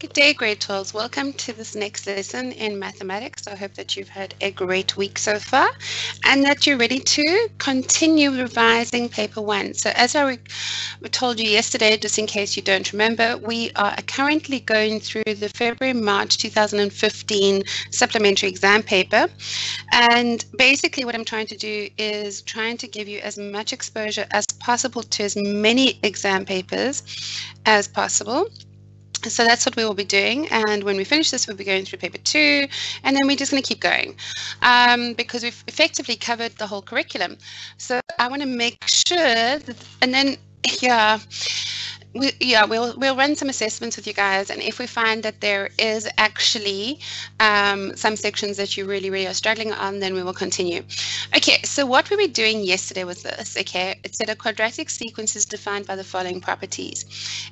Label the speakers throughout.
Speaker 1: Good day, grade 12s. Welcome to this next lesson in mathematics. I hope that you've had a great week so far and that you're ready to continue revising paper one. So as I told you yesterday, just in case you don't remember, we are currently going through the February-March 2015 supplementary exam paper. And basically what I'm trying to do is trying to give you as much exposure as possible to as many exam papers as possible so that's what we will be doing. And when we finish this, we'll be going through paper two, and then we're just going to keep going um, because we've effectively covered the whole curriculum. So I want to make sure that, and then, yeah, we, yeah, we'll we'll run some assessments with you guys, and if we find that there is actually um, some sections that you really really are struggling on, then we will continue. Okay, so what we were doing yesterday was this. Okay, it said a quadratic sequence is defined by the following properties.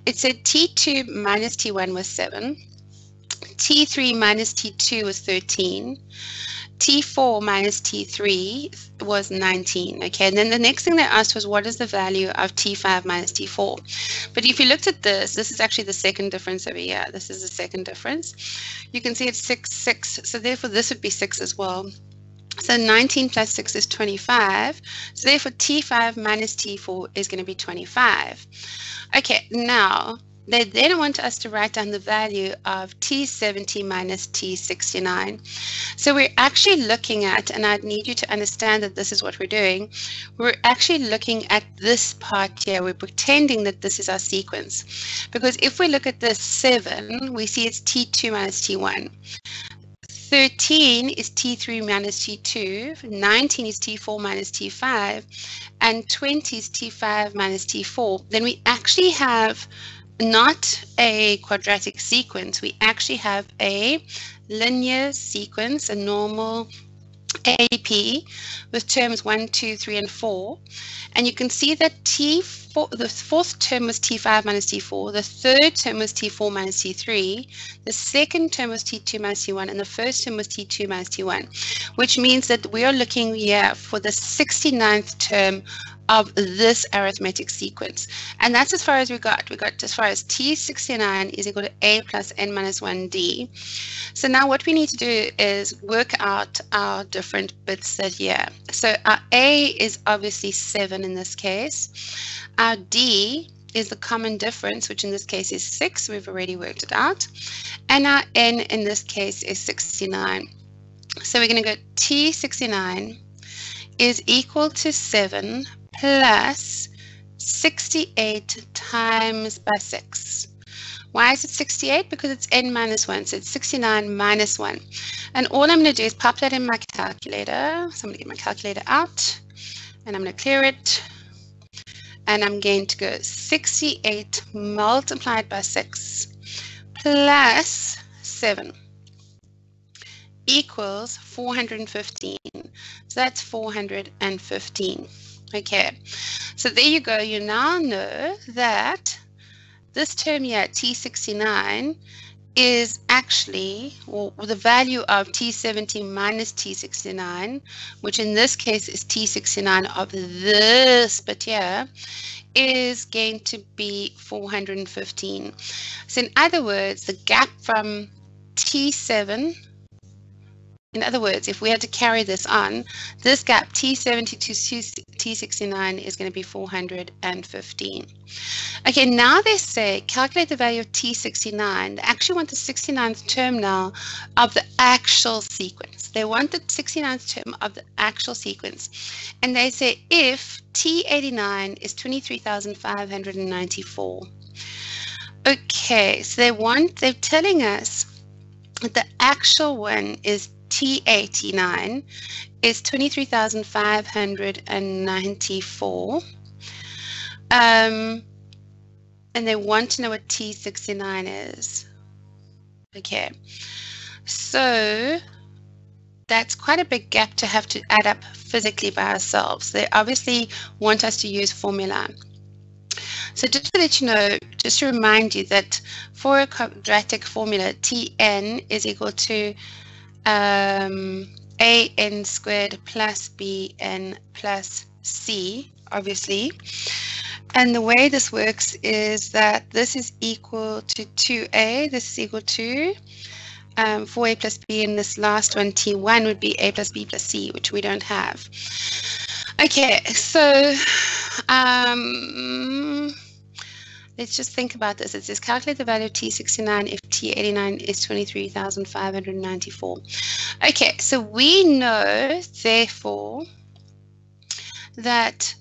Speaker 1: It said t2 minus t1 was seven, t3 minus t2 was thirteen. T4 minus T3 was 19. Okay, and then the next thing they asked was what is the value of T5 minus T4? But if you looked at this, this is actually the second difference over here. This is the second difference. You can see it's 6, 6. So therefore this would be 6 as well. So 19 plus 6 is 25. So therefore T5 minus T4 is going to be 25. Okay, now they then want us to write down the value of T70 minus T69. So we're actually looking at, and I need you to understand that this is what we're doing, we're actually looking at this part here. We're pretending that this is our sequence. Because if we look at this 7, we see it's T2 minus T1. 13 is T3 minus T2, 19 is T4 minus T5, and 20 is T5 minus T4. Then we actually have not a quadratic sequence. We actually have a linear sequence, a normal AP with terms 1, 2, 3, and 4. And you can see that T4, the fourth term was T5 minus T4, the third term was T4 minus T3, the second term was T2 minus T1, and the first term was T2 minus T1, which means that we are looking here for the 69th term of this arithmetic sequence. And that's as far as we got. We got as far as T69 is equal to A plus N minus 1D. So now what we need to do is work out our different bits that here. So our A is obviously 7 in this case. Our D is the common difference, which in this case is 6. We've already worked it out. And our N in this case is 69. So we're going to go T69 is equal to 7 plus 68 times by 6. Why is it 68? Because it's n minus 1, so it's 69 minus 1. And all I'm going to do is pop that in my calculator. So I'm going to get my calculator out, and I'm going to clear it. And I'm going to go 68 multiplied by 6 plus 7 equals 415. So that's 415. Okay, so there you go. You now know that this term here, T69, is actually well, the value of T70 minus T69, which in this case is T69 of this bit here, is going to be 415. So in other words, the gap from T7 in other words, if we had to carry this on, this gap T70 to T69 is going to be 415. Okay, now they say calculate the value of T69. They actually want the 69th term now of the actual sequence. They want the 69th term of the actual sequence. And they say if T89 is 23,594. Okay, so they want, they're telling us that the actual one is T89 is 23,594. Um, and they want to know what T69 is. Okay, so that's quite a big gap to have to add up physically by ourselves. They obviously want us to use formula. So just to let you know, just to remind you that for a quadratic formula, Tn is equal to um, an squared plus bn plus c, obviously. And the way this works is that this is equal to 2a, this is equal to um, 4a plus b, and this last one, t1, would be a plus b plus c, which we don't have. Okay, so um, let's just think about this. It says calculate the value of T69 if T89 is 23,594. Okay, so we know, therefore, that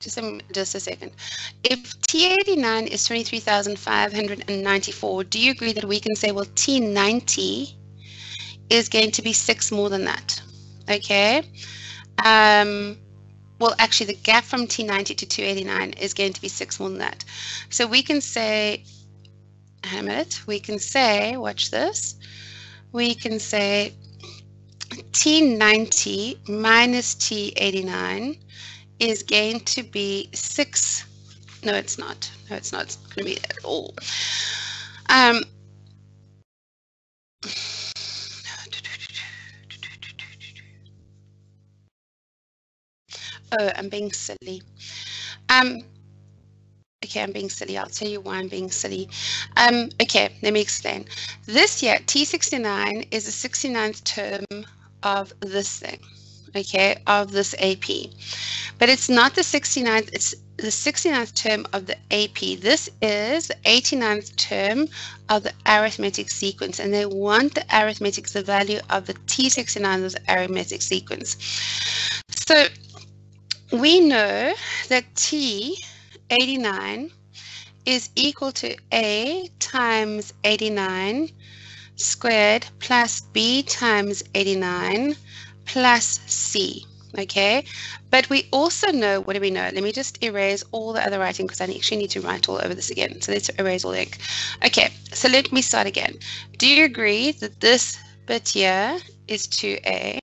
Speaker 1: just a, just a second. If T89 is 23,594, do you agree that we can say, well, T90 is going to be six more than that? Okay. Um, well, actually, the gap from T90 to 289 is going to be six more than that. So we can say, hang a minute, we can say, watch this, we can say T90 minus T89 is going to be 6. No, it's not. No, it's not. It's going to be at all. Um, oh, I'm being silly. Um, okay, I'm being silly. I'll tell you why I'm being silly. Um, okay, let me explain. This year, T69 is the 69th term of this thing okay, of this AP. But it's not the 69th, it's the 69th term of the AP. This is the 89th term of the arithmetic sequence, and they want the arithmetic, the value of the T69 of the arithmetic sequence. So we know that T89 is equal to A times 89 squared plus B times 89 plus C, okay? But we also know, what do we know? Let me just erase all the other writing because I actually need to write all over this again. So let's erase all the. Okay, so let me start again. Do you agree that this bit here is 2a?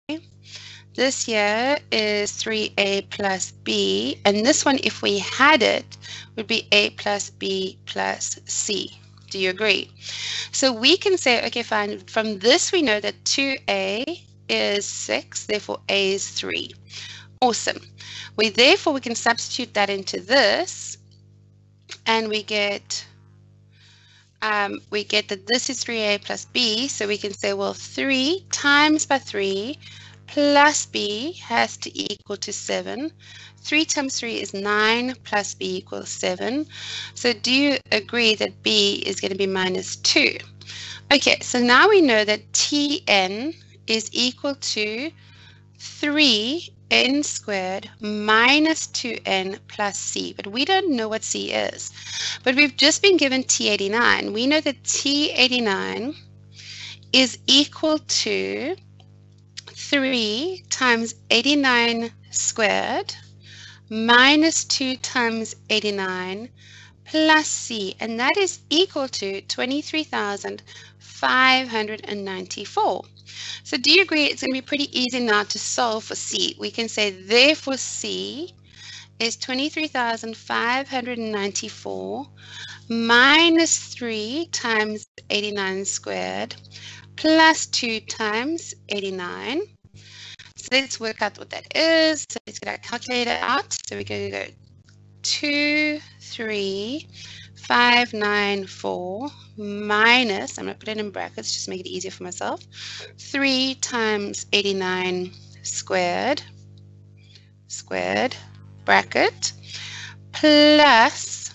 Speaker 1: This here is 3a plus b, and this one, if we had it, would be a plus b plus c. Do you agree? So we can say, okay, fine, from this we know that 2a is 6, therefore A is 3. Awesome. We therefore we can substitute that into this and we get um, we get that this is 3a plus b, so we can say, well, 3 times by 3 plus b has to equal to 7. 3 times 3 is 9 plus b equals 7. So do you agree that b is going to be minus 2? Okay, so now we know that tn is equal to 3n squared minus 2n plus c, but we don't know what c is. But we've just been given t89. We know that t89 is equal to 3 times 89 squared minus 2 times 89 plus c, and that is equal to 23,594. So do you agree it's going to be pretty easy now to solve for C? We can say therefore C is 23,594 minus 3 times 89 squared plus 2 times 89. So let's work out what that is. So let's get our calculator out. So we're going to go 2, 3, 594 minus, I'm going to put it in brackets just make it easier for myself, 3 times 89 squared, squared, bracket, plus,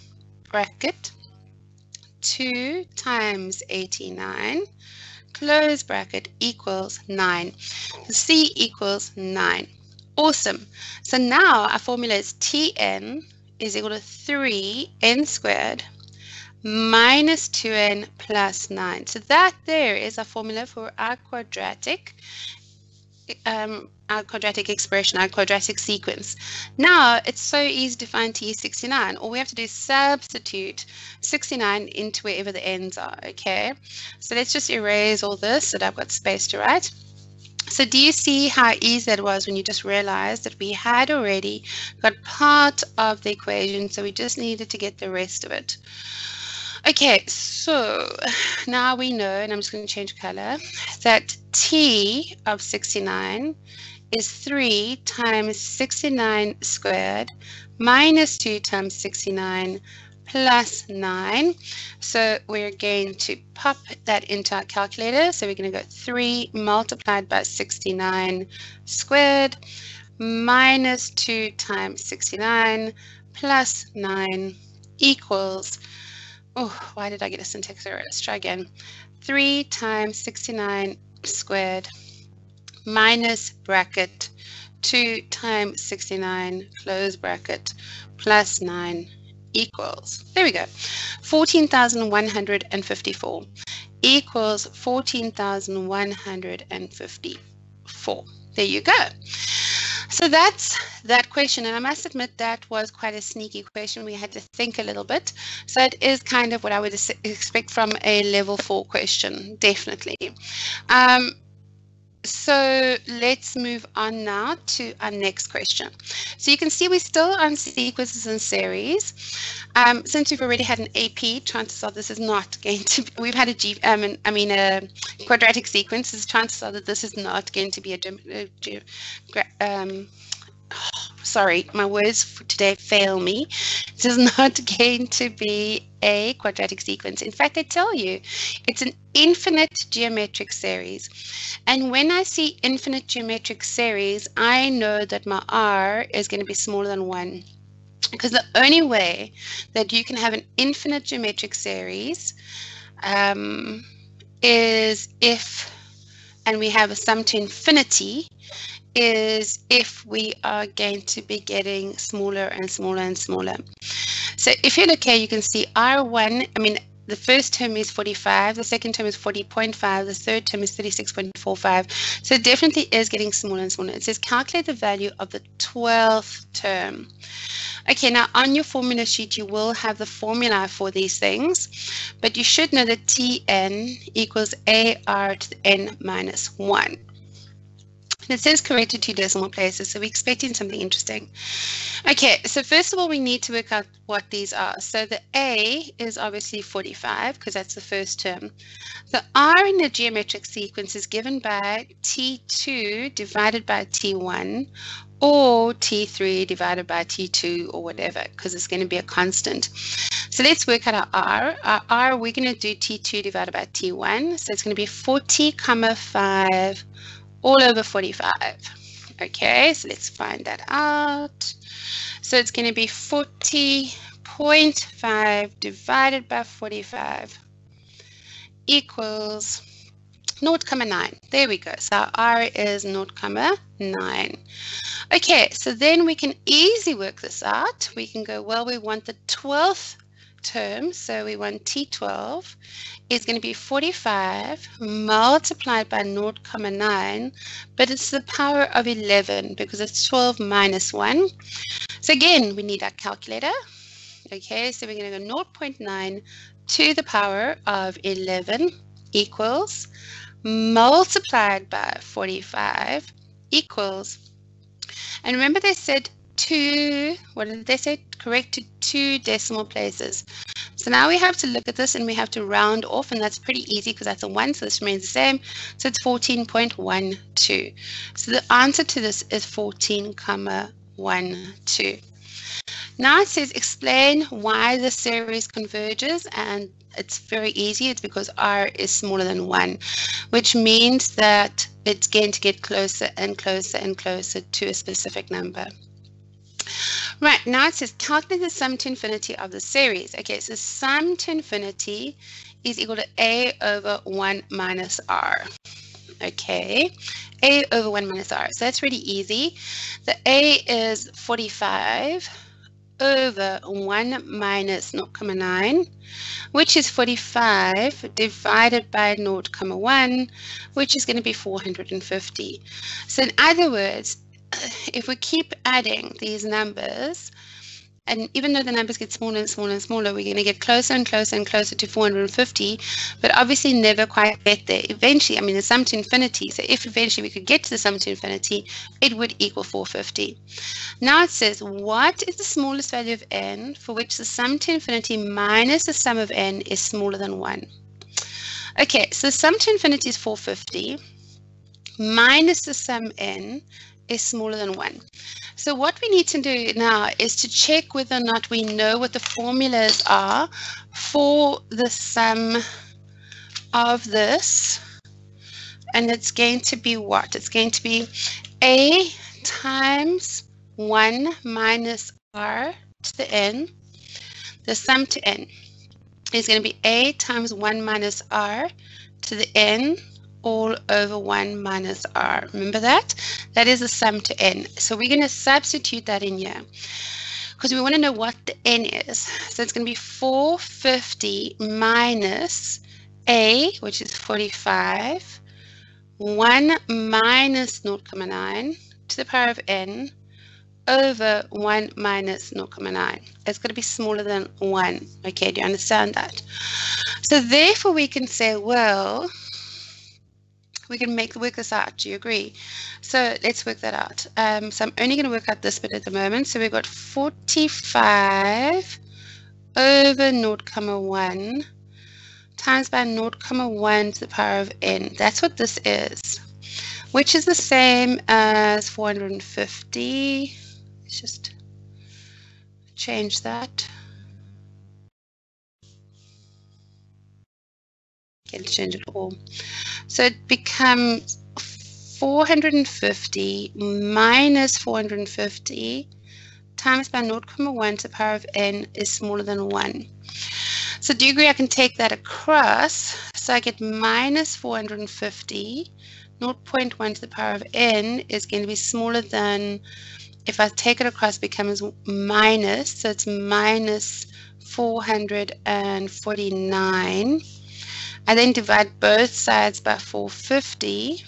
Speaker 1: bracket, 2 times 89, close bracket, equals 9. C equals 9. Awesome. So now our formula is Tn is equal to 3n squared minus 2n plus 9. So that there is our formula for our quadratic um, our quadratic expression, our quadratic sequence. Now it's so easy to find T69. All we have to do is substitute 69 into wherever the ends are, okay? So let's just erase all this so that I've got space to write. So do you see how easy that was when you just realized that we had already got part of the equation, so we just needed to get the rest of it. Okay, so now we know, and I'm just going to change color, that t of 69 is 3 times 69 squared minus 2 times 69 plus 9. So we're going to pop that into our calculator. So we're going to go 3 multiplied by 69 squared minus 2 times 69 plus 9 equals, oh, why did I get a syntax error? Let's try again. 3 times 69 squared minus bracket 2 times 69 close bracket plus 9 equals, there we go, 14,154 equals 14,154. There you go. So that's that question. And I must admit that was quite a sneaky question. We had to think a little bit. So it is kind of what I would expect from a level four question, definitely. Um, so let's move on now to our next question. So you can see we're still on sequences and series. Um, since we've already had an AP, chances are this is not going to be, we've had a G, um, I mean a quadratic sequence, chances are that this is not going to be a, a, a um, sorry, my words for today fail me. This is not going to be a quadratic sequence. In fact, I tell you it's an infinite geometric series. And when I see infinite geometric series, I know that my R is going to be smaller than 1. Because the only way that you can have an infinite geometric series um, is if, and we have a sum to infinity, is if we are going to be getting smaller and smaller and smaller. So if you look here, you can see R1, I mean, the first term is 45, the second term is 40.5, the third term is 36.45. So it definitely is getting smaller and smaller. It says calculate the value of the 12th term. Okay, now on your formula sheet, you will have the formula for these things, but you should know that Tn equals AR to the n minus 1. And it says corrected two decimal places, so we're expecting something interesting. Okay, so first of all, we need to work out what these are. So the A is obviously 45, because that's the first term. The R in the geometric sequence is given by T2 divided by T1, or T3 divided by T2, or whatever, because it's going to be a constant. So let's work out our R. Our R, we're going to do T2 divided by T1. So it's going to be 40, comma 5 all over 45. Okay, so let's find that out. So it's going to be 40.5 divided by 45 equals 0.9. There we go. So R is 0.9. Okay, so then we can easily work this out. We can go, well, we want the 12th term, so we want T12 is going to be 45 multiplied by 0.9, but it's the power of 11 because it's 12 minus 1. So again, we need our calculator. Okay, so we're going to go 0.9 to the power of 11 equals multiplied by 45 equals, and remember they said two, what did they say? Correct to two decimal places. So now we have to look at this and we have to round off and that's pretty easy because that's a 1 so this remains the same. So it's 14.12. So the answer to this is 14 comma 1 2. Now it says explain why the series converges and it's very easy. It's because r is smaller than 1, which means that it's going to get closer and closer and closer to a specific number. Right, now it says calculate the sum to infinity of the series. Okay, so sum to infinity is equal to a over 1 minus r. Okay, a over 1 minus r. So that's really easy. The a is 45 over 1 minus 0,9, which is 45 divided by 0,1, which is going to be 450. So in other words, if we keep adding these numbers, and even though the numbers get smaller and smaller and smaller, we're going to get closer and closer and closer to 450, but obviously never quite get there. Eventually, I mean, the sum to infinity, so if eventually we could get to the sum to infinity, it would equal 450. Now it says, what is the smallest value of n for which the sum to infinity minus the sum of n is smaller than 1? Okay, so the sum to infinity is 450 minus the sum n is smaller than 1. So what we need to do now is to check whether or not we know what the formulas are for the sum of this. And it's going to be what? It's going to be a times 1 minus r to the n. The sum to n is going to be a times 1 minus r to the n all over 1 minus r. Remember that? That is the sum to n. So we're going to substitute that in here because we want to know what the n is. So it's going to be 450 minus a, which is 45, 1 minus 0.9 to the power of n over 1 minus 0.9. It's going to be smaller than 1. Okay, do you understand that? So therefore we can say, well, we can make work this out. Do you agree? So let's work that out. Um, so I'm only going to work out this bit at the moment. So we've got 45 over 0, comma 1 times by 0, comma 1 to the power of n. That's what this is, which is the same as 450. Let's just change that. Can't change it all. So it becomes 450 minus 450 times by 0.1 to the power of n is smaller than 1. So do you agree I can take that across? So I get minus 450, 0.1 to the power of n is going to be smaller than, if I take it across, it becomes minus, so it's minus 449 I then divide both sides by 450.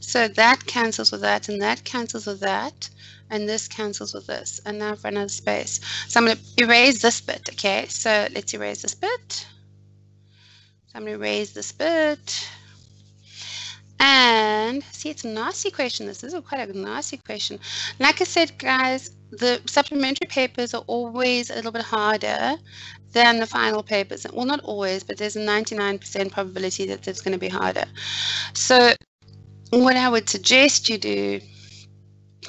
Speaker 1: So that cancels with that, and that cancels with that, and this cancels with this. And now I've run out of space. So I'm going to erase this bit, okay? So let's erase this bit. So I'm going to erase this bit. And see, it's a nasty question. This is a quite a nasty question. Like I said, guys, the supplementary papers are always a little bit harder than the final papers. Well, not always, but there's a 99% probability that it's going to be harder. So what I would suggest you do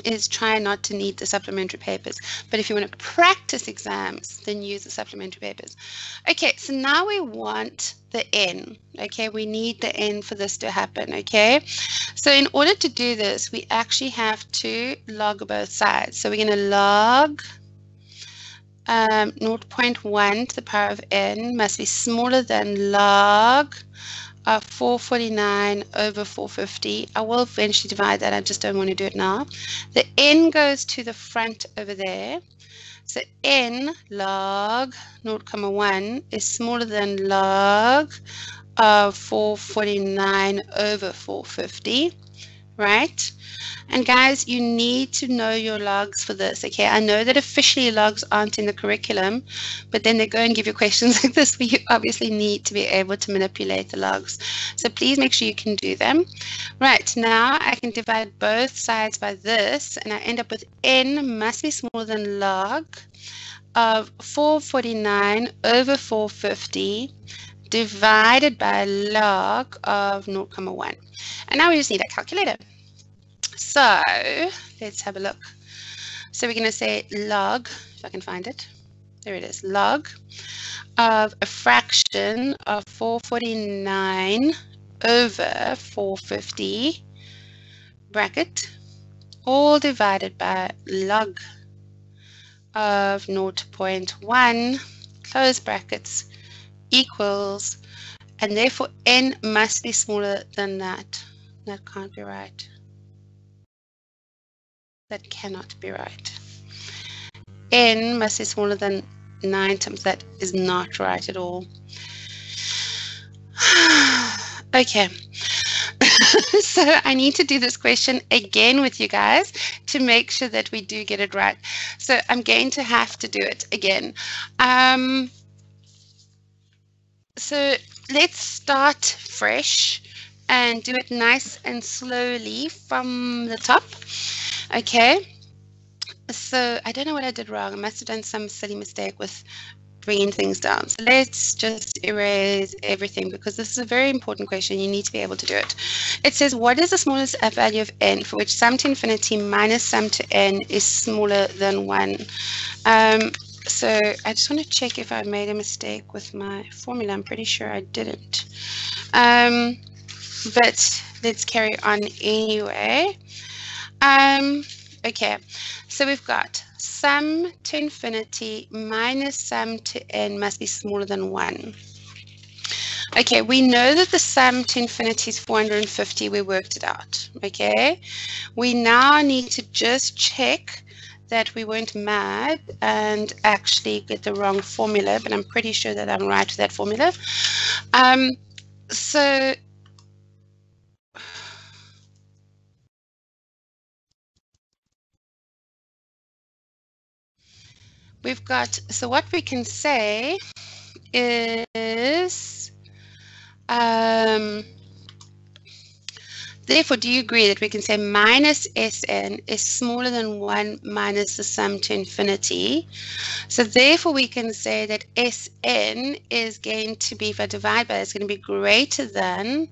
Speaker 1: is try not to need the supplementary papers. But if you want to practice exams, then use the supplementary papers. Okay, so now we want the n. Okay, we need the n for this to happen. Okay, so in order to do this, we actually have to log both sides. So we're going to log um, 0.1 to the power of n must be smaller than log of 449 over 450. I will eventually divide that. I just don't want to do it now. The n goes to the front over there. So n log 0.1 is smaller than log of 449 over 450, right? And guys, you need to know your logs for this, okay? I know that officially logs aren't in the curriculum, but then they go and give you questions like this where you obviously need to be able to manipulate the logs. So please make sure you can do them. Right, now I can divide both sides by this, and I end up with n must be smaller than log of 449 over 450 divided by log of 0.1. And now we just need a calculator. So let's have a look. So we're going to say log, if I can find it. There it is, log of a fraction of 449 over 450 bracket all divided by log of 0.1 close brackets equals and therefore n must be smaller than that. That can't be right. That cannot be right. n must be smaller than 9 times. That is not right at all. okay. so I need to do this question again with you guys to make sure that we do get it right. So I'm going to have to do it again. Um, so let's start fresh and do it nice and slowly from the top. Okay. So I don't know what I did wrong. I must have done some silly mistake with bringing things down. So let's just erase everything because this is a very important question. You need to be able to do it. It says, what is the smallest value of n for which sum to infinity minus sum to n is smaller than 1? Um, so I just want to check if I made a mistake with my formula. I'm pretty sure I didn't. Um, but let's carry on anyway. Um, okay, so we've got sum to infinity minus sum to n must be smaller than 1. Okay, we know that the sum to infinity is 450. We worked it out. Okay, we now need to just check that we weren't mad and actually get the wrong formula, but I'm pretty sure that I'm right with that formula. Um, so we've got, so what we can say is, um, therefore, do you agree that we can say minus Sn is smaller than 1 minus the sum to infinity? So therefore, we can say that Sn is going to be, if I divide by, it's going to be greater than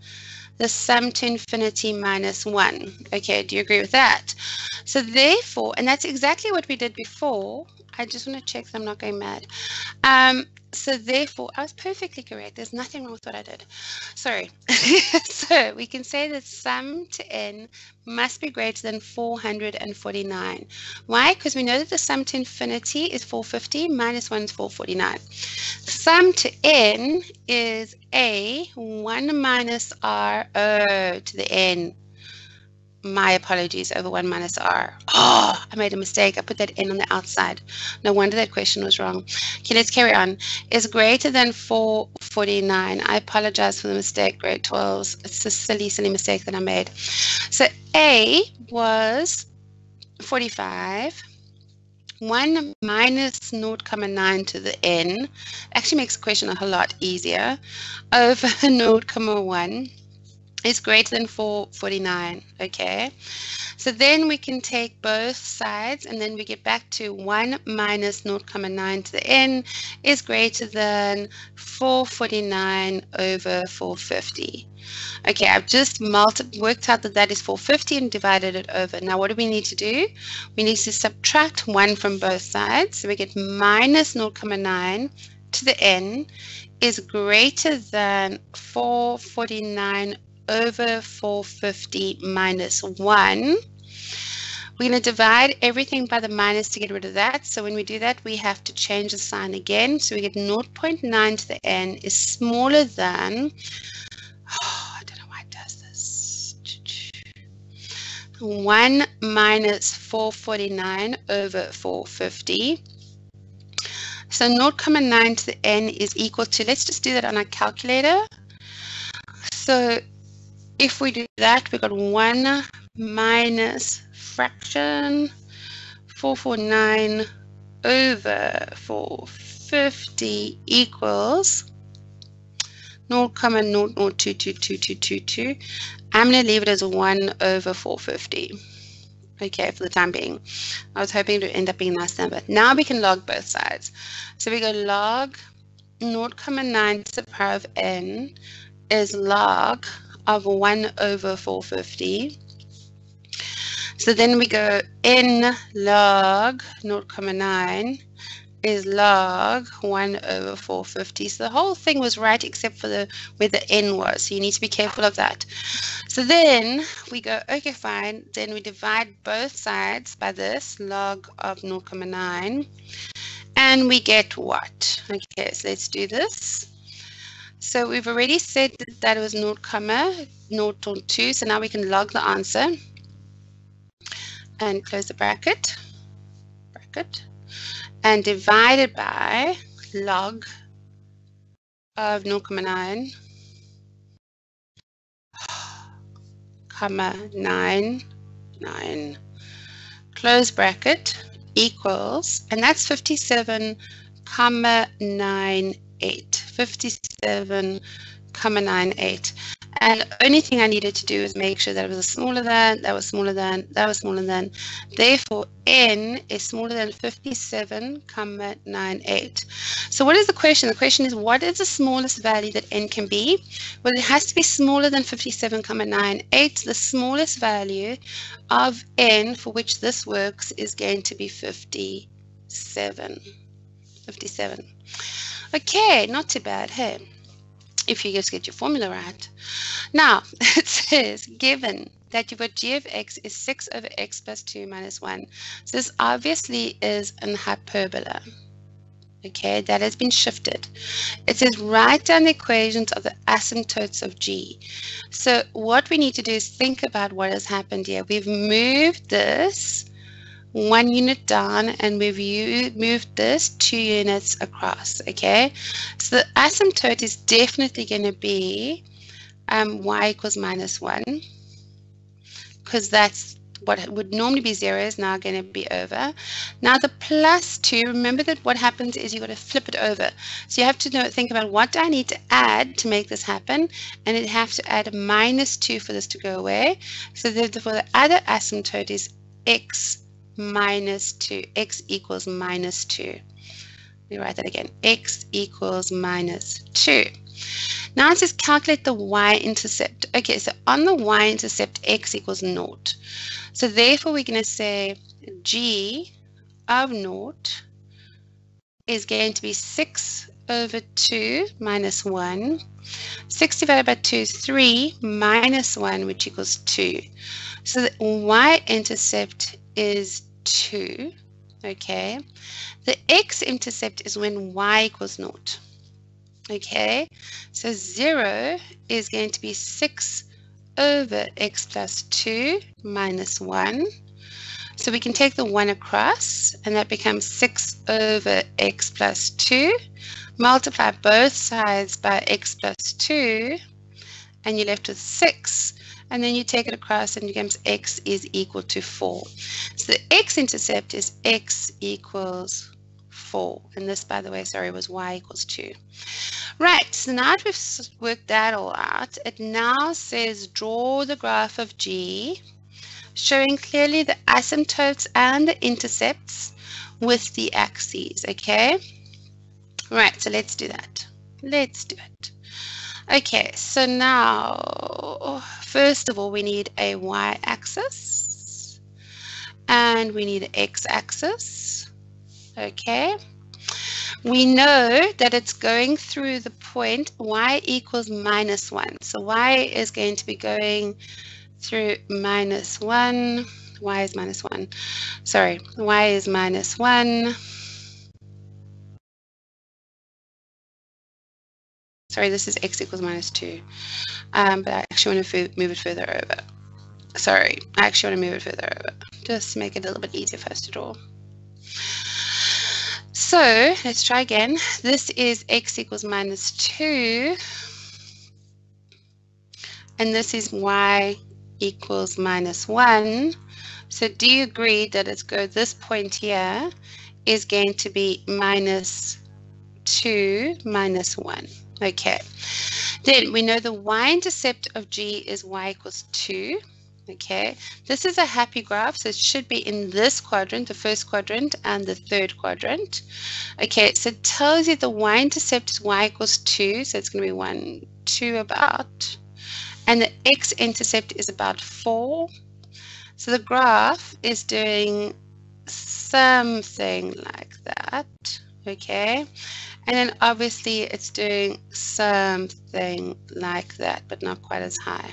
Speaker 1: the sum to infinity minus 1. Okay, do you agree with that? So therefore, and that's exactly what we did before, I just want to check that I'm not going mad. Um, so therefore, I was perfectly correct. There's nothing wrong with what I did. Sorry. so we can say that sum to n must be greater than 449. Why? Because we know that the sum to infinity is 450 minus 1 is 449. Sum to n is a 1 minus r o to the n my apologies over 1 minus r. Oh, I made a mistake. I put that n on the outside. No wonder that question was wrong. Okay, let's carry on. Is greater than 449. I apologize for the mistake, grade 12s. It's a silly, silly mistake that I made. So A was 45. 1 minus 0,9 to the n actually makes the question a whole lot easier over 0,1 is greater than 449, okay? So then we can take both sides and then we get back to 1 minus 0,9 to the n is greater than 449 over 450. Okay, I've just worked out that that is 450 and divided it over. Now what do we need to do? We need to subtract 1 from both sides. So we get minus 0,9 to the n is greater than 449 over 450 minus 1. We're going to divide everything by the minus to get rid of that. So when we do that, we have to change the sign again. So we get 0.9 to the n is smaller than, oh, I don't know why it does this. 1 minus 449 over 450. So 0.9 to the n is equal to, let's just do that on our calculator. So if we do that, we got 1 minus fraction 449 over 450 equals 0,00222222. I'm going to leave it as 1 over 450. Okay, for the time being. I was hoping to end up being a nice number. Now we can log both sides. So we go log 0,9 to the power of n is log of 1 over 450. So then we go n log 0.9 is log 1 over 450. So the whole thing was right except for the where the n was. So you need to be careful of that. So then we go, okay, fine. Then we divide both sides by this log of 0.9. And we get what? Okay, so let's do this. So we've already said that, that it was 0, 0.2. So now we can log the answer and close the bracket, bracket, and divided by log of 0, 0.9 comma 9 9 close bracket equals and that's 57 comma 9 8 57,98. And only thing I needed to do is make sure that it was smaller than, that was smaller than, that was smaller than. Therefore, n is smaller than 57,98. So what is the question? The question is, what is the smallest value that n can be? Well, it has to be smaller than 57,98. The smallest value of n for which this works is going to be 57. 57. Okay, not too bad, hey? if you just get your formula right. Now, it says, given that got g of x is 6 over x plus 2 minus 1. So this obviously is an hyperbola. Okay, that has been shifted. It says write down the equations of the asymptotes of g. So what we need to do is think about what has happened here. We've moved this one unit down and we've moved this two units across, okay? So the asymptote is definitely going to be um, y equals minus 1 because that's what would normally be 0 is now going to be over. Now the plus 2, remember that what happens is you've got to flip it over. So you have to know, think about what do I need to add to make this happen, and it have to add a minus 2 for this to go away. So therefore the other asymptote is x minus 2. x equals minus 2. Let me write that again. x equals minus 2. Now it says calculate the y-intercept. Okay, so on the y-intercept, x equals naught. So therefore we're going to say g of naught is going to be 6 over 2 minus 1. 6 divided by 2 is 3 minus 1, which equals 2. So the y-intercept is 2, okay? The x-intercept is when y equals naught, okay? So 0 is going to be 6 over x plus 2 minus 1. So we can take the 1 across, and that becomes 6 over x plus 2. Multiply both sides by x plus 2, and you're left with 6 and then you take it across and it becomes x is equal to 4. So the x-intercept is x equals 4. And this, by the way, sorry, was y equals 2. Right, so now that we've worked that all out, it now says draw the graph of g, showing clearly the asymptotes and the intercepts with the axes, okay? Right, so let's do that. Let's do it. Okay, so now, first of all, we need a y-axis and we need an x-axis. Okay, we know that it's going through the point y equals minus 1. So y is going to be going through minus 1. y is minus 1. Sorry, y is minus 1 Sorry, this is x equals minus 2. Um, but I actually want to move it further over. Sorry, I actually want to move it further over. Just to make it a little bit easier for us to draw. So let's try again. This is x equals minus 2. And this is y equals minus 1. So do you agree that it's go this point here is going to be minus 2 minus 1? Okay, then we know the y-intercept of g is y equals 2. Okay, this is a happy graph, so it should be in this quadrant, the first quadrant and the third quadrant. Okay, so it tells you the y-intercept is y equals 2, so it's going to be 1, 2 about. And the x-intercept is about 4. So the graph is doing something like that. Okay, and then obviously it's doing something like that, but not quite as high.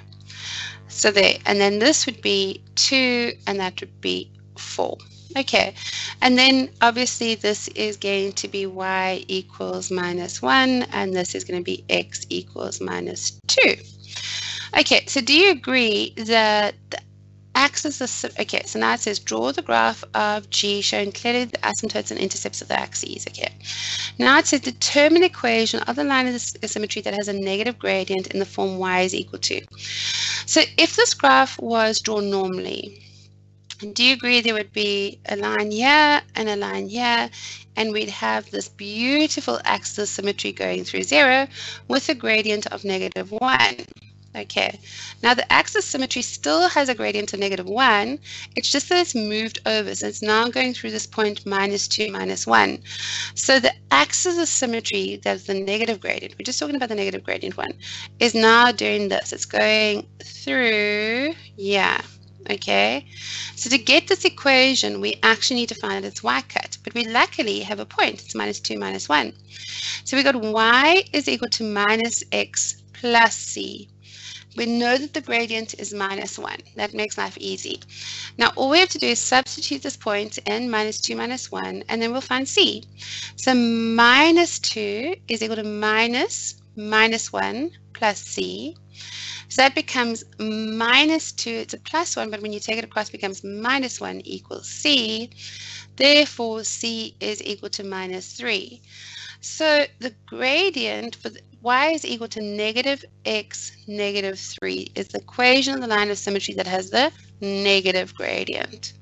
Speaker 1: So there, and then this would be 2, and that would be 4. Okay, and then obviously this is going to be y equals minus 1, and this is going to be x equals minus 2. Okay, so do you agree that axis is, okay, so now it says draw the graph of G showing clearly the asymptotes and intercepts of the axes, okay. Now it says determine the equation of the line of the symmetry that has a negative gradient in the form y is equal to. So if this graph was drawn normally, do you agree there would be a line here and a line here and we'd have this beautiful axis symmetry going through zero with a gradient of negative one. Okay, now the axis symmetry still has a gradient of negative 1. It's just that it's moved over. So it's now going through this point minus 2, minus 1. So the axis of symmetry, that's the negative gradient, we're just talking about the negative gradient one, is now doing this. It's going through, yeah, okay? So to get this equation, we actually need to find its y-cut, but we luckily have a point. It's minus 2, minus 1. So we got y is equal to minus x plus c we know that the gradient is minus 1. That makes life easy. Now, all we have to do is substitute this point in minus 2 minus 1, and then we'll find c. So minus 2 is equal to minus minus 1 plus c. So that becomes minus 2, it's a plus 1, but when you take it across, it becomes minus 1 equals c. Therefore, c is equal to minus 3. So the gradient for y is equal to negative x negative 3 is the equation of the line of symmetry that has the negative gradient.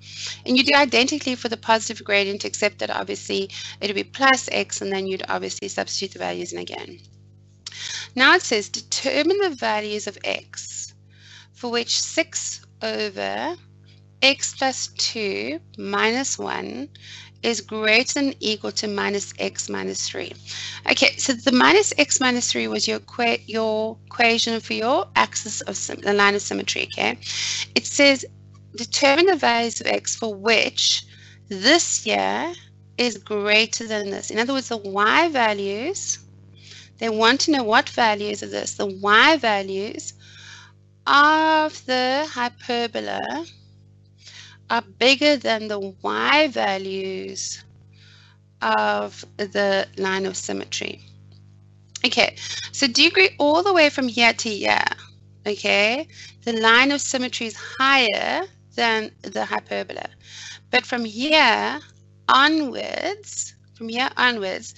Speaker 1: And you do identically for the positive gradient, except that obviously it would be plus x, and then you'd obviously substitute the values in again. Now it says determine the values of x, for which 6 over x plus 2 minus 1 is greater than equal to minus x minus 3. Okay, so the minus x minus 3 was your, your equation for your axis of the line of symmetry, okay? It says determine the values of x for which this here is greater than this. In other words, the y values, they want to know what values of this. The y values of the hyperbola are bigger than the y values of the line of symmetry. Okay, so degree all the way from here to here? Okay, the line of symmetry is higher than the hyperbola. But from here onwards, from here onwards,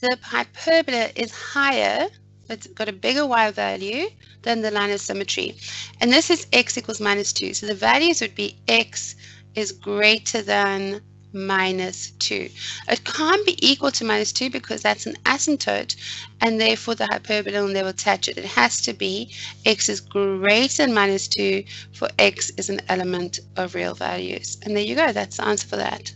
Speaker 1: the hyperbola is higher, it's got a bigger y value than the line of symmetry. And this is x equals minus 2. So the values would be x is greater than minus 2. It can't be equal to minus 2 because that's an asymptote and therefore the hyperbola will never touch it. It has to be x is greater than minus 2 for x is an element of real values. And there you go, that's the answer for that.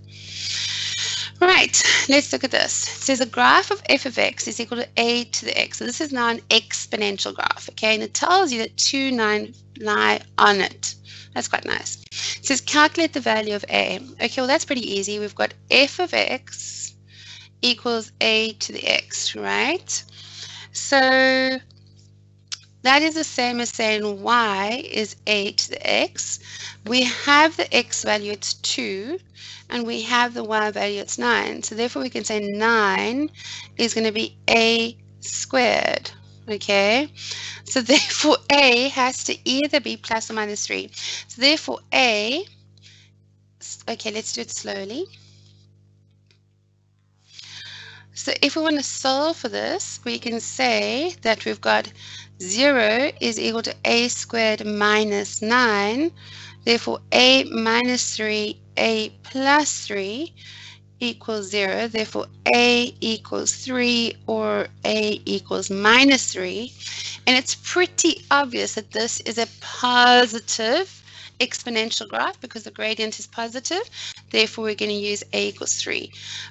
Speaker 1: Right, let's look at this. It says a graph of f of x is equal to a to the x. So this is now an exponential graph, okay? And it tells you that two nine lie on it. That's quite nice. It says calculate the value of a. Okay, well that's pretty easy. We've got f of x equals a to the x, right? So that is the same as saying y is a to the x. We have the x value, it's 2 and we have the y value, it's 9. So therefore we can say 9 is going to be a squared, okay? So therefore a has to either be plus or minus 3. So therefore a, okay, let's do it slowly. So if we want to solve for this, we can say that we've got 0 is equal to a squared minus 9. Therefore, a minus 3 a plus 3 equals 0. Therefore, a equals 3 or a equals minus 3. And it's pretty obvious that this is a positive exponential graph because the gradient is positive. Therefore, we're going to use a equals 3.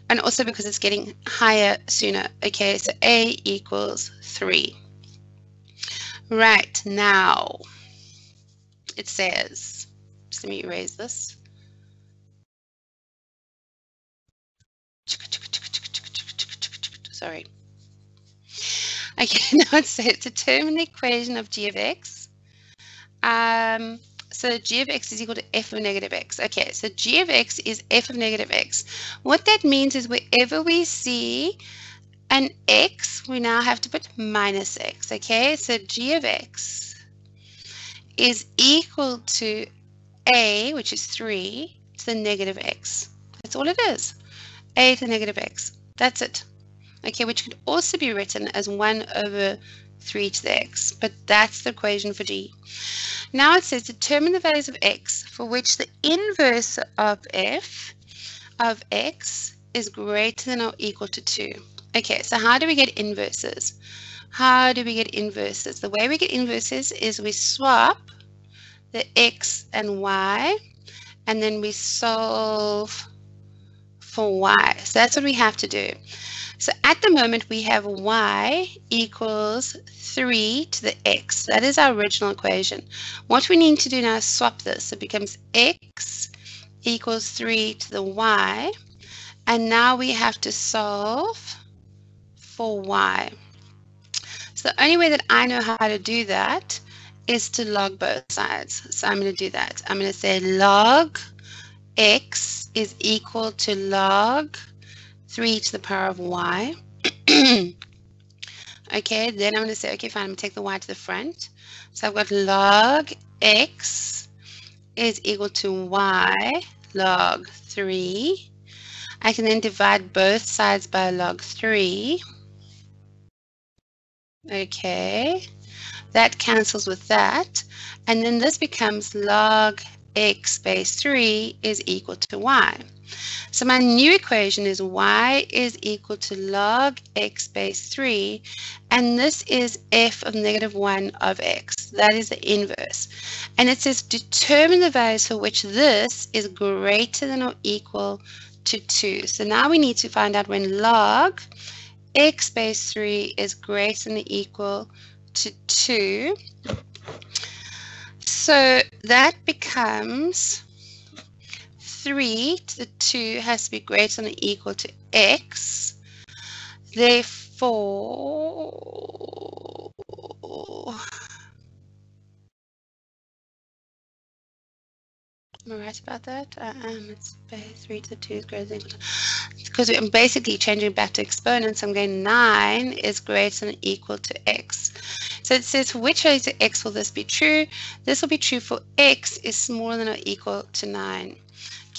Speaker 1: And also because it's getting higher sooner. Okay, so a equals 3. Right, now it says, just let me erase this. Sorry. Okay, now it says determine the equation of g of x. Um, so g of x is equal to f of negative x. Okay, so g of x is f of negative x. What that means is wherever we see an x, we now have to put minus x. Okay, so g of x is equal to a, which is 3, to the negative x. That's all it is a to the negative x. That's it. Okay, which could also be written as 1 over 3 to the x. But that's the equation for g. Now it says determine the values of x for which the inverse of f of x is greater than or equal to 2. Okay, so how do we get inverses? How do we get inverses? The way we get inverses is we swap the x and y, and then we solve for y. So that's what we have to do. So at the moment we have y equals 3 to the x. That is our original equation. What we need to do now is swap this. It becomes x equals 3 to the y. And now we have to solve for y. So the only way that I know how to do that is to log both sides. So I'm going to do that. I'm going to say log x is equal to log 3 to the power of y. okay, then I'm going to say, okay, fine, I'm going to take the y to the front. So I've got log x is equal to y log 3. I can then divide both sides by log 3. Okay, that cancels with that. And then this becomes log x base 3 is equal to y. So my new equation is y is equal to log x base 3, and this is f of negative 1 of x. That is the inverse. And it says determine the values for which this is greater than or equal to 2. So now we need to find out when log x base 3 is greater than or equal to 2. So that becomes 3 to the 2 has to be greater than or equal to x. Therefore, Am I right about that? Uh, um, it's 3 to the 2 is greater than or equal to... Because I'm basically changing back to exponents, I'm going 9 is greater than or equal to x. So it says for which values of x will this be true? This will be true for x is smaller than or equal to 9.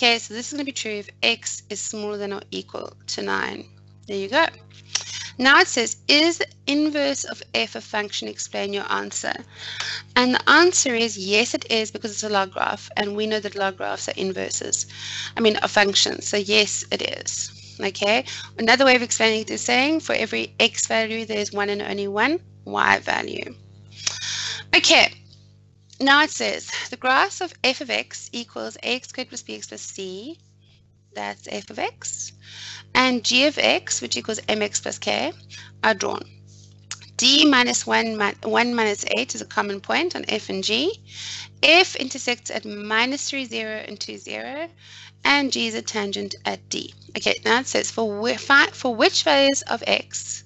Speaker 1: Okay, so this is going to be true if x is smaller than or equal to 9. There you go. Now it says, is the inverse of f a function? Explain your answer. And the answer is yes, it is because it's a log graph. And we know that log graphs are inverses. I mean, a function. So yes, it is. Okay. Another way of explaining it is saying for every x value, there's one and only one y value. Okay. Now it says the graph of f of x equals ax squared plus bx plus c. That's f of x and g of x, which equals mx plus k, are drawn. d minus 1, 1 minus 8 is a common point on f and g. f intersects at minus 3, 0 and 2, 0, and g is a tangent at d. Okay, now it says for, for which values of x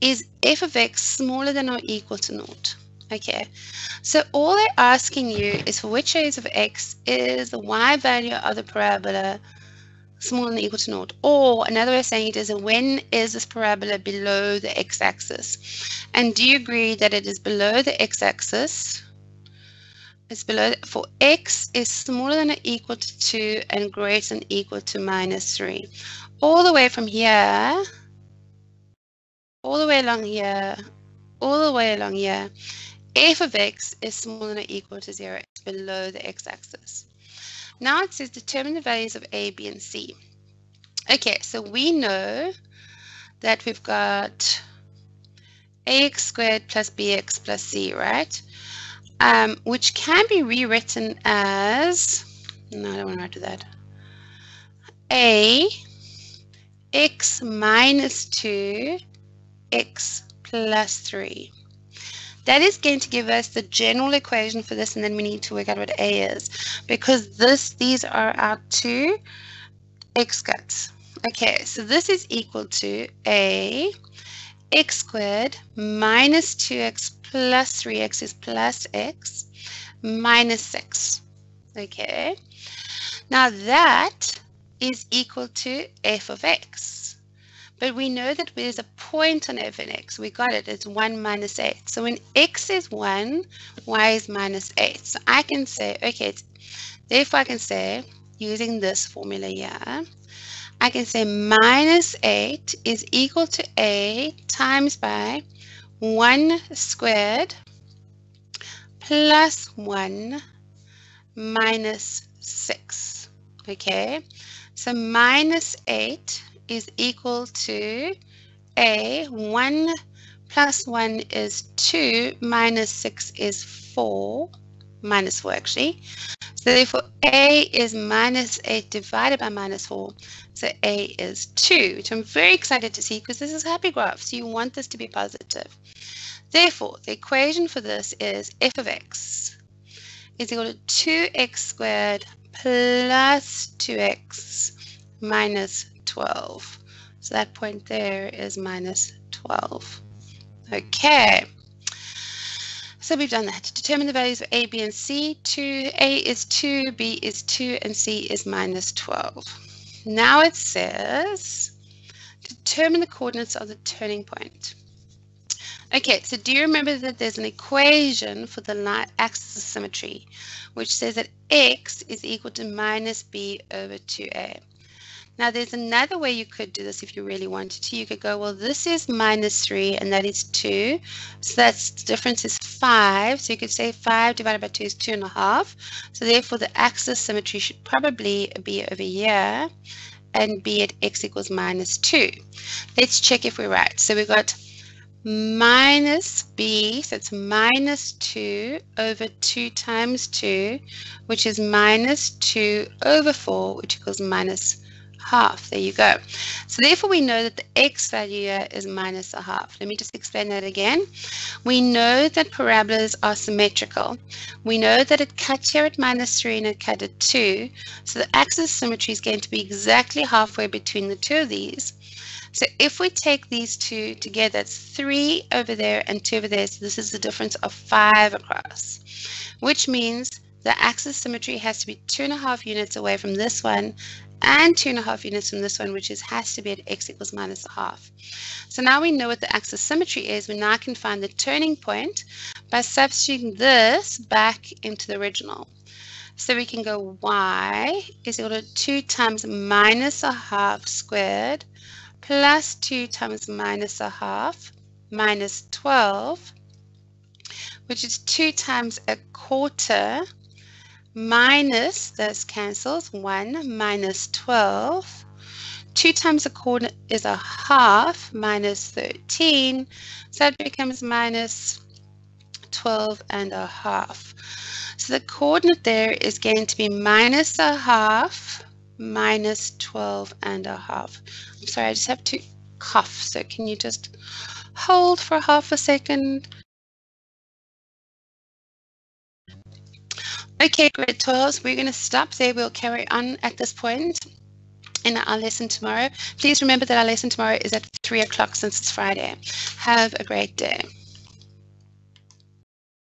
Speaker 1: is f of x smaller than or equal to naught? Okay, so all they're asking you is for which values of x is the y value of the parabola smaller than equal to naught. Or another way of saying it is when is this parabola below the x-axis? And do you agree that it is below the x-axis? It's below, for x is smaller than or equal to 2 and greater than equal to minus 3. All the way from here, all the way along here, all the way along here, f of x is smaller than or equal to 0. It's below the x-axis. Now it says determine the values of A, B, and C. Okay, so we know that we've got ax squared plus bx plus c, right? Um, which can be rewritten as, no, I don't want to write that. A x minus 2 x plus 3. That is going to give us the general equation for this, and then we need to work out what A is. Because this, these are our two x cuts. Okay, so this is equal to A x squared minus 2x plus 3x is plus x minus 6. Okay, now that is equal to f of x. But we know that there's a point on f and x. We got it. It's 1 minus 8. So when x is 1, y is minus 8. So I can say, okay, therefore I can say, using this formula here, I can say minus 8 is equal to a times by 1 squared plus 1 minus 6. Okay, so minus 8 is equal to a 1 plus 1 is 2 minus 6 is 4 minus 4 actually. So therefore a is minus 8 divided by minus 4 so a is 2 which I'm very excited to see because this is happy graph so you want this to be positive. Therefore the equation for this is f of x is equal to 2x squared plus 2x minus 12 so that point there is minus 12 Okay. So we've done that. To determine the values of A, B, and C. 2, A is 2, B is 2, and C is minus 12. Now it says, determine the coordinates of the turning point. Okay, so do you remember that there's an equation for the axis of symmetry, which says that x is equal to minus b over 2a. Now there's another way you could do this if you really wanted to. You could go, well, this is minus 3 and that is 2. So that's the difference is 5. So you could say 5 divided by 2 is 2.5. So therefore the axis symmetry should probably be over here and be at x equals minus 2. Let's check if we're right. So we've got minus b, so it's minus 2 over 2 times 2, which is minus 2 over 4, which equals minus half. There you go. So therefore we know that the x value is minus a half. Let me just explain that again. We know that parabolas are symmetrical. We know that it cuts here at minus 3 and it cut at 2. So the axis symmetry is going to be exactly halfway between the two of these. So if we take these two together, it's 3 over there and 2 over there. So this is the difference of 5 across, which means the axis symmetry has to be two and a half units away from this one and two and a half units from this one, which is has to be at x equals minus a half. So now we know what the axis symmetry is. We now can find the turning point by substituting this back into the original. So we can go y is equal to 2 times minus a half squared plus 2 times minus a half minus 12, which is 2 times a quarter minus, those cancels, 1 minus 12. 2 times a quarter is a half minus 13. So that becomes minus 12 and a half. So the coordinate there is going to be minus a half minus 12 and a half. I'm sorry, I just have to cough. So can you just hold for half a second? Okay, grade 12s, we're going to stop there. We'll carry on at this point in our lesson tomorrow. Please remember that our lesson tomorrow is at 3 o'clock since it's Friday. Have a great day.